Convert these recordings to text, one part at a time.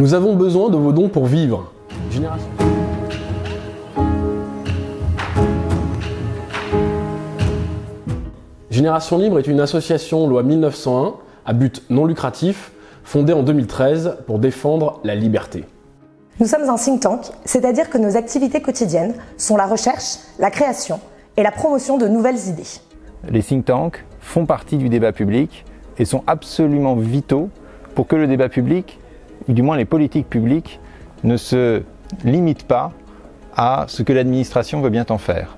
Nous avons besoin de vos dons pour vivre. Génération. Génération Libre est une association loi 1901 à but non lucratif fondée en 2013 pour défendre la liberté. Nous sommes un think tank, c'est-à-dire que nos activités quotidiennes sont la recherche, la création et la promotion de nouvelles idées. Les think tanks font partie du débat public et sont absolument vitaux pour que le débat public, ou du moins les politiques publiques, ne se limitent pas à ce que l'administration veut bien en faire.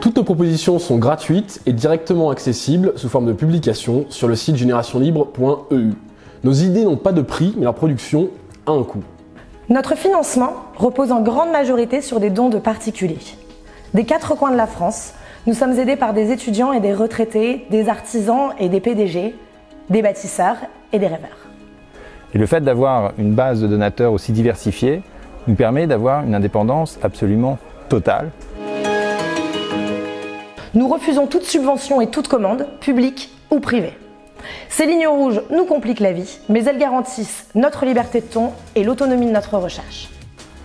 Toutes nos propositions sont gratuites et directement accessibles sous forme de publication sur le site générationlibre.eu. Nos idées n'ont pas de prix, mais leur production a un coût. Notre financement repose en grande majorité sur des dons de particuliers. Des quatre coins de la France, nous sommes aidés par des étudiants et des retraités, des artisans et des PDG, des bâtisseurs et des rêveurs. Et le fait d'avoir une base de donateurs aussi diversifiée nous permet d'avoir une indépendance absolument totale. Nous refusons toute subvention et toute commande, publique ou privée. Ces lignes rouges nous compliquent la vie, mais elles garantissent notre liberté de ton et l'autonomie de notre recherche.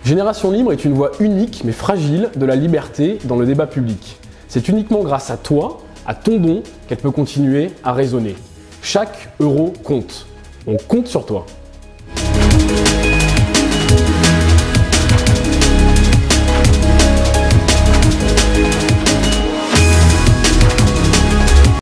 Génération Libre est une voie unique mais fragile de la liberté dans le débat public. C'est uniquement grâce à toi, à ton don, qu'elle peut continuer à résonner. Chaque euro compte. On compte sur toi.